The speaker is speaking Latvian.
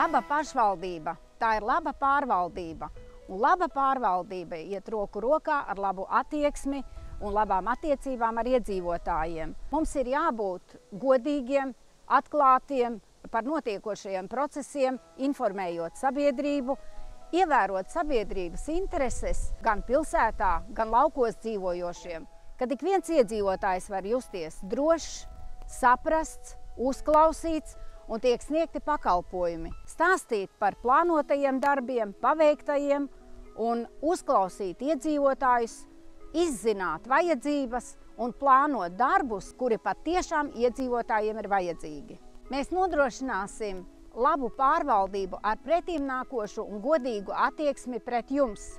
Laba pašvaldība, tā ir laba pārvaldība. Un laba pārvaldība iet roku rokā ar labu attieksmi un labām attiecībām ar iedzīvotājiem. Mums ir jābūt godīgiem, atklātiem par notiekošajiem procesiem, informējot sabiedrību, ievērot sabiedrības intereses gan pilsētā, gan laukos dzīvojošiem, kad ik viens iedzīvotājs var justies drošs, saprasts, uzklausīts un tiek sniegti pakalpojumi. Stāstīt par plānotajiem darbiem, paveiktajiem un uzklausīt iedzīvotājus, izzināt vajadzības un plānot darbus, kuri patiešām iedzīvotājiem ir vajadzīgi. Mēs nodrošināsim labu pārvaldību ar pretīm nākošu un godīgu attieksmi pret jums.